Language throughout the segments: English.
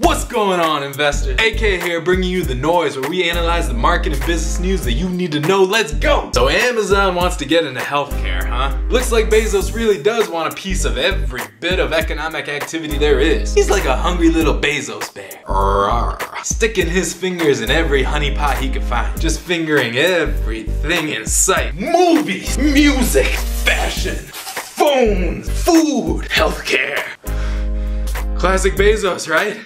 What's going on investors? AK here bringing you the noise where we analyze the market and business news that you need to know. Let's go! So Amazon wants to get into healthcare, huh? Looks like Bezos really does want a piece of every bit of economic activity there is. He's like a hungry little Bezos bear. Rawr. Sticking his fingers in every honeypot he could find. Just fingering everything in sight. Movies, music, fashion, phones, food, healthcare. Classic Bezos, right?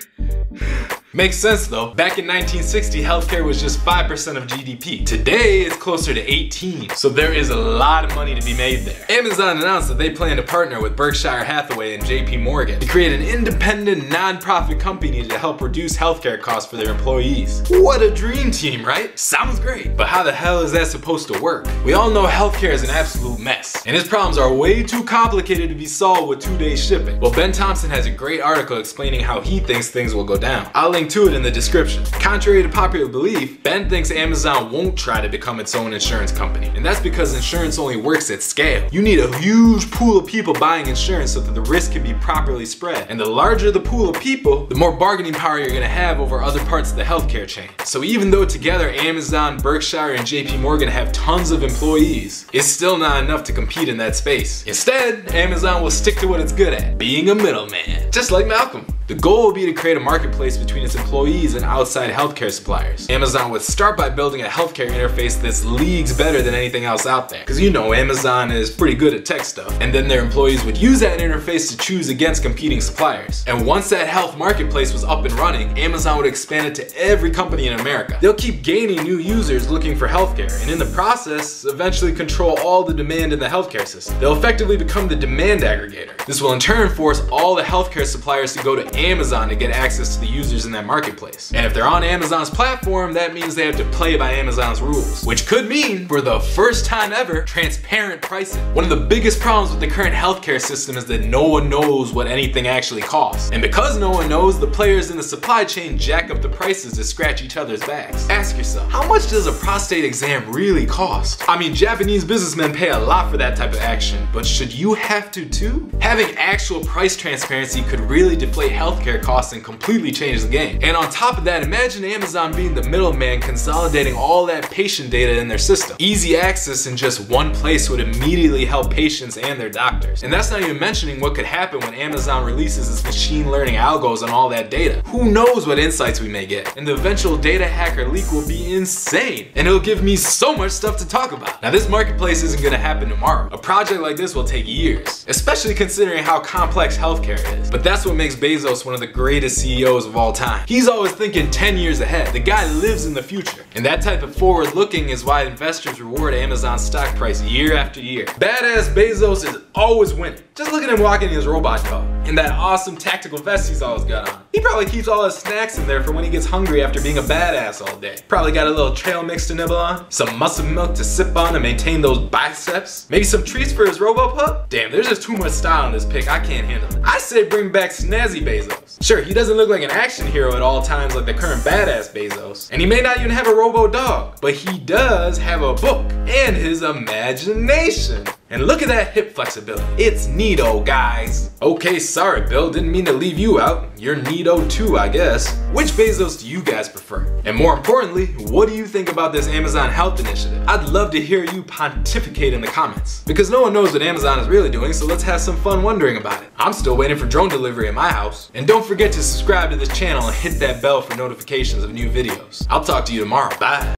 Makes sense though. Back in 1960, healthcare was just 5% of GDP. Today, it's closer to 18, so there is a lot of money to be made there. Amazon announced that they plan to partner with Berkshire Hathaway and JP Morgan to create an independent, non-profit company to help reduce healthcare costs for their employees. What a dream team, right? Sounds great, but how the hell is that supposed to work? We all know healthcare is an absolute mess, and its problems are way too complicated to be solved with two-day shipping. Well, Ben Thompson has a great article explaining how he thinks things will go down. I'll link to it in the description. Contrary to popular belief, Ben thinks Amazon won't try to become its own insurance company. And that's because insurance only works at scale. You need a huge pool of people buying insurance so that the risk can be properly spread. And the larger the pool of people, the more bargaining power you're gonna have over other parts of the healthcare chain. So even though together Amazon, Berkshire, and JP Morgan have tons of employees, it's still not enough to compete in that space. Instead, Amazon will stick to what it's good at, being a middleman. Just like Malcolm. The goal will be to create a marketplace between its employees and outside healthcare suppliers. Amazon would start by building a healthcare interface that's leagues better than anything else out there. Cause you know Amazon is pretty good at tech stuff. And then their employees would use that interface to choose against competing suppliers. And once that health marketplace was up and running, Amazon would expand it to every company in America. They'll keep gaining new users looking for healthcare, and in the process, eventually control all the demand in the healthcare system. They'll effectively become the demand aggregator. This will in turn force all the healthcare suppliers to go to Amazon to get access to the users in that marketplace. And if they're on Amazon's platform, that means they have to play by Amazon's rules, which could mean, for the first time ever, transparent pricing. One of the biggest problems with the current healthcare system is that no one knows what anything actually costs. And because no one knows, the players in the supply chain jack up the prices to scratch each other's backs. Ask yourself, how much does a prostate exam really cost? I mean, Japanese businessmen pay a lot for that type of action, but should you have to too? Having actual price transparency could really deflate healthcare costs and completely change the game. And on top of that, imagine Amazon being the middleman consolidating all that patient data in their system. Easy access in just one place would immediately help patients and their doctors. And that's not even mentioning what could happen when Amazon releases its machine learning algos on all that data. Who knows what insights we may get? And the eventual data hacker leak will be insane. And it'll give me so much stuff to talk about. Now this marketplace isn't gonna happen tomorrow. A project like this will take years, especially considering how complex healthcare is. But that's what makes Bezos one of the greatest CEOs of all time. He's always thinking 10 years ahead. The guy lives in the future. And that type of forward looking is why investors reward Amazon's stock price year after year. Badass Bezos is always winning. Just look at him walking in his robot dog. And that awesome tactical vest he's always got on. He probably keeps all his snacks in there for when he gets hungry after being a badass all day. Probably got a little trail mix to nibble on, some muscle milk to sip on to maintain those biceps, maybe some treats for his robo pup. Damn, there's just too much style in this pic, I can't handle it. I say bring back Snazzy Bezos. Sure, he doesn't look like an action hero at all times like the current badass Bezos, and he may not even have a robo dog, but he does have a book and his imagination. And look at that hip flexibility. It's neato, guys. Okay, sorry, Bill. Didn't mean to leave you out. You're neato too, I guess. Which Bezos do you guys prefer? And more importantly, what do you think about this Amazon Health Initiative? I'd love to hear you pontificate in the comments. Because no one knows what Amazon is really doing, so let's have some fun wondering about it. I'm still waiting for drone delivery at my house. And don't forget to subscribe to this channel and hit that bell for notifications of new videos. I'll talk to you tomorrow. Bye.